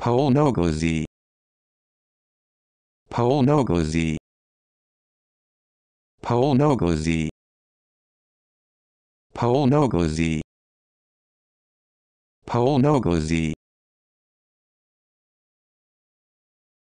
Polnogozy Polnogozy Polnogozy Polnogozy Polnogozy